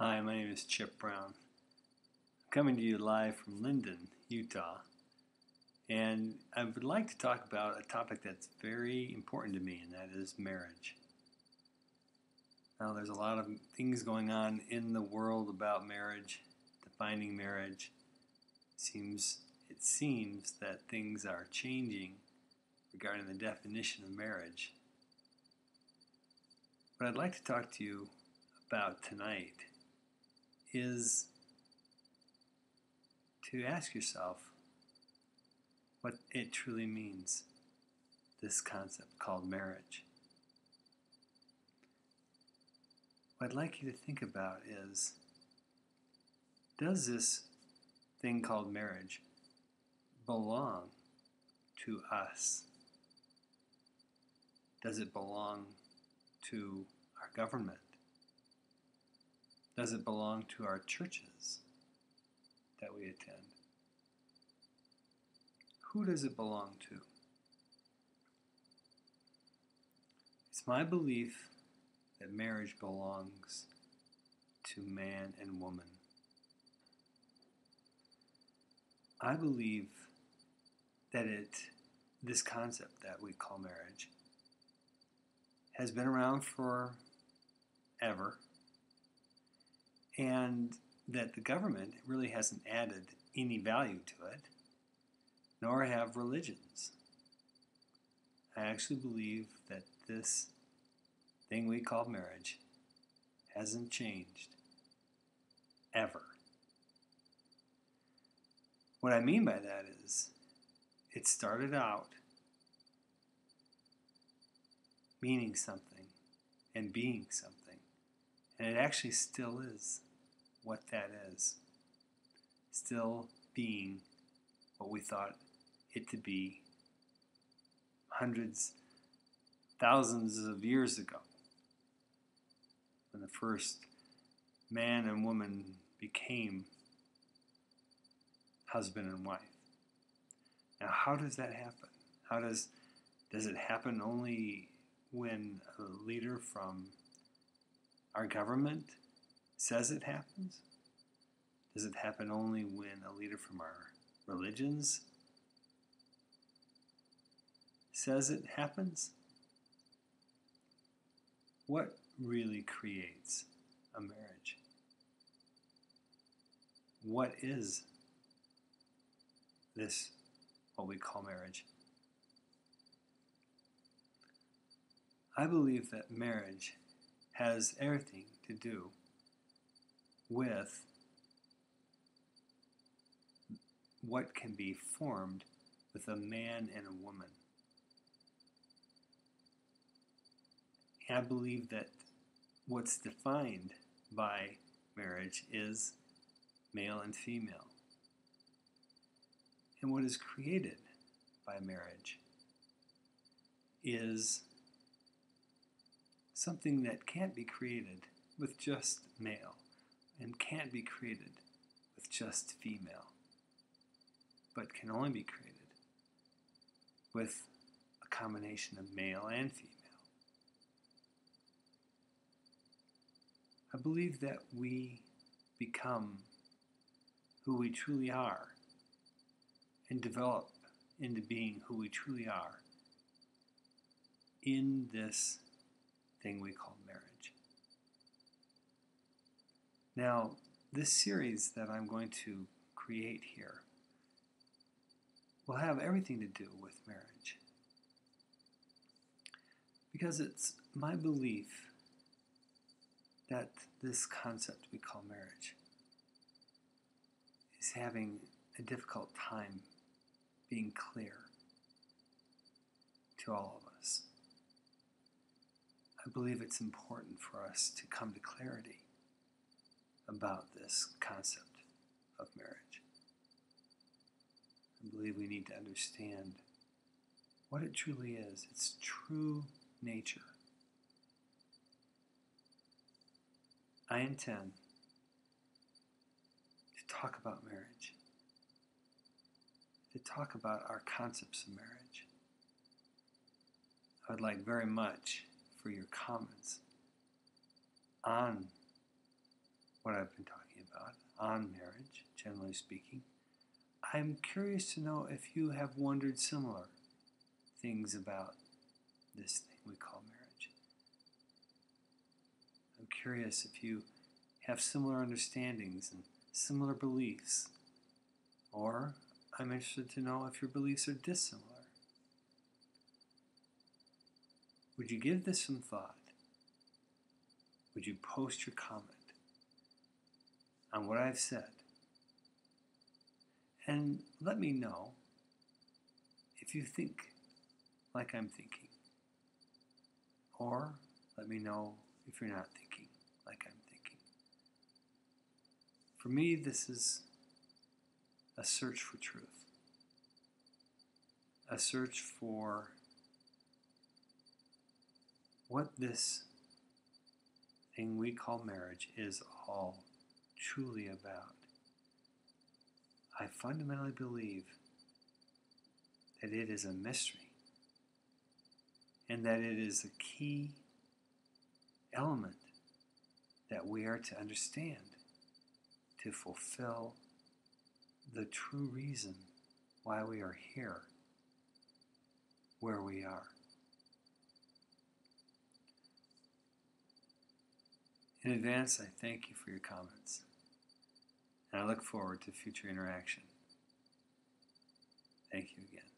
Hi, my name is Chip Browne. I'm coming to you live from Lindon, Utah. And I would like to talk about a topic that's very important to me, and that is marriage. Now, there's a lot of things going on in the world about marriage, defining marriage. Seems it seems that things are changing regarding the definition of marriage. What I'd like to talk to you about tonight is to ask yourself what it truly means, this concept called marriage. What I'd like you to think about is does this thing called marriage belong to us? Does it belong to our government? Does it belong to our churches that we attend? Who does it belong to? It's my belief that marriage belongs to man and woman. I believe that it this concept that we call marriage has been around for ever and that the government really hasn't added any value to it nor have religions i actually believe that this thing we call marriage hasn't changed ever what i mean by that is it started out meaning something and being something. And it actually still is what that is. Still being what we thought it to be hundreds, thousands of years ago when the first man and woman became husband and wife. Now, how does that happen? How does does it happen only when a leader from our government says it happens? Does it happen only when a leader from our religions says it happens? What really creates a marriage? What is this, what we call marriage? I believe that marriage has everything to do with what can be formed with a man and a woman. And I believe that what's defined by marriage is male and female. And what is created by marriage is something that can't be created with just male and can't be created with just female, but can only be created with a combination of male and female. I believe that we become who we truly are and develop into being who we truly are in this thing we call marriage. Now, this series that I'm going to create here will have everything to do with marriage. Because it's my belief that this concept we call marriage is having a difficult time being clear to all of us. I believe it's important for us to come to clarity about this concept of marriage. I believe we need to understand what it truly is, its true nature. I intend to talk about marriage, to talk about our concepts of marriage. I would like very much for your comments on what I've been talking about on marriage, generally speaking, I'm curious to know if you have wondered similar things about this thing we call marriage. I'm curious if you have similar understandings and similar beliefs, or I'm interested to know if your beliefs are dissimilar. Would you give this some thought? Would you post your comment on what I've said? And let me know if you think like I'm thinking. Or let me know if you're not thinking like I'm thinking. For me, this is a search for truth, a search for what this thing we call marriage is all truly about. I fundamentally believe that it is a mystery and that it is a key element that we are to understand to fulfill the true reason why we are here, where we are. In advance, I thank you for your comments, and I look forward to future interaction. Thank you again.